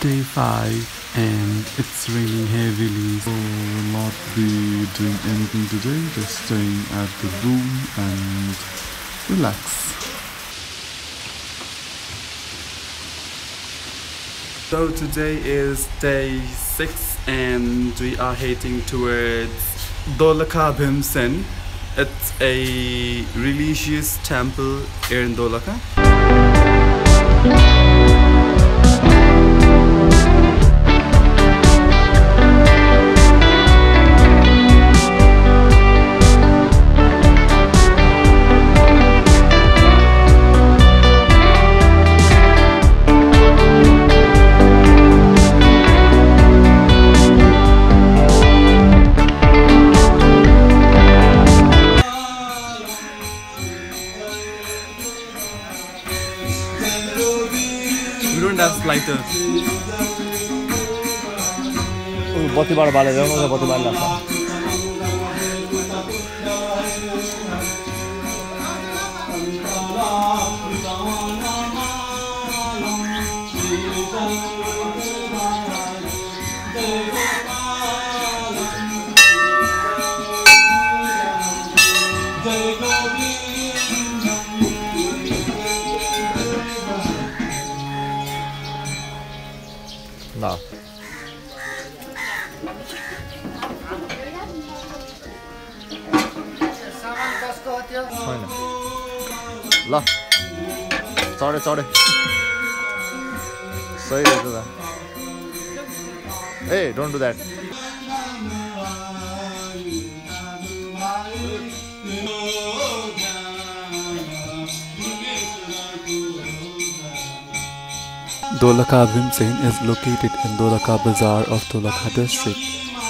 day 5 and it's raining heavily. So will not be doing anything today, just staying at the room and relax. so today is day 6 and we are heading towards Dolakha Bhimsen it's a religious temple here in Dolakha to. Uy, boti bar bale, devam ona boti bar lafa. Thank you. छैन ल चढे चढे सही रहेछ त ए don't do that Dolakha Bhimsen is located in Dolakha Bazaar of Dolakha district.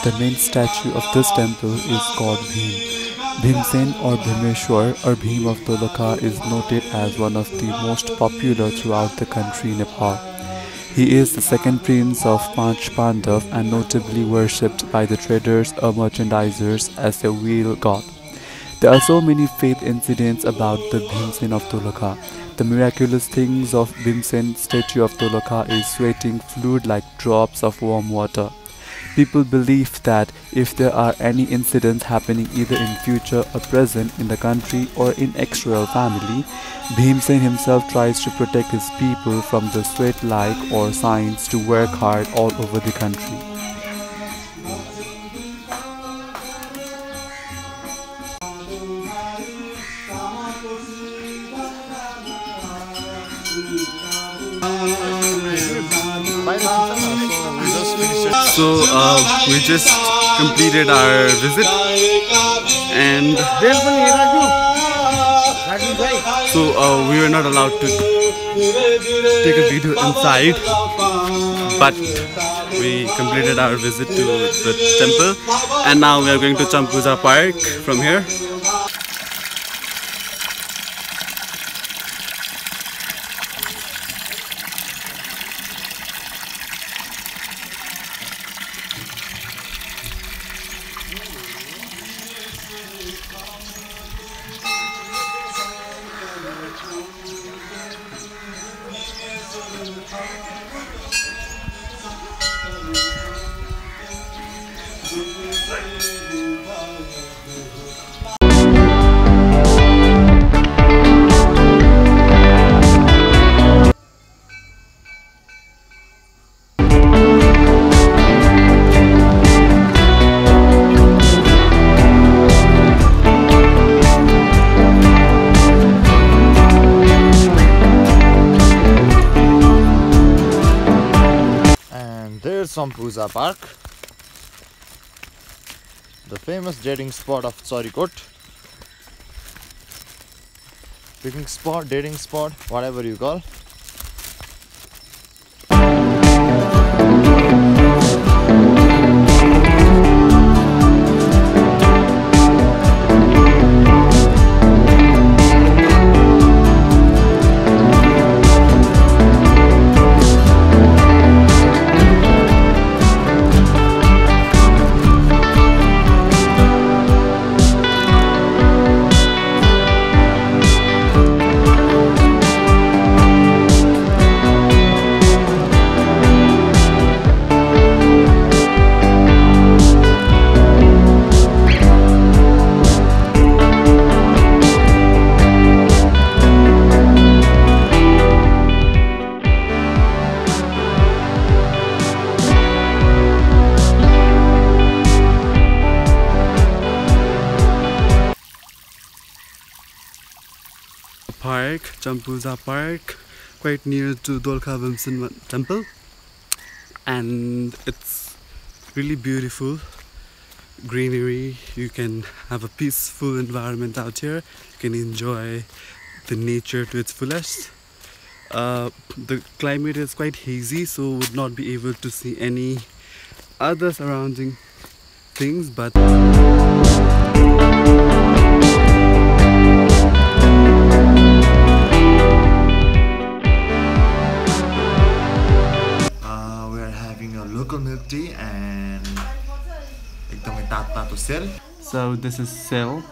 The main statue of this temple is called Bhim. Bhimsen or Bhimeshwar or Bhim of Dolakha is noted as one of the most popular throughout the country Nepal. He is the second prince of Panch Pandav and notably worshipped by the traders or merchandisers as a wheel god. There are so many faith incidents about the Bhimsen of Dolakha. The miraculous things of Bhimsen statue of Dolakha is sweating fluid like drops of warm water. People believe that if there are any incidents happening either in future or present in the country or in external family, Bhimsen himself tries to protect his people from the sweat-like or signs to work hard all over the country. So uh, we just completed our visit and so uh, we were not allowed to take a video inside but we completed our visit to the temple and now we are going to Chanpuja Park from here. And there's Chanpuja Park. The famous dating spot of Charikot. Picnic spot, dating spot, whatever you call. Park, Chanpuja Park, quite near to Dolakha Bhimsen temple. And it's really beautiful greenery. You can have a peaceful environment out here. You can enjoy the nature to its fullest. Uh, the climate is quite hazy, so would not be able to see any other surrounding things, but cell so this is cell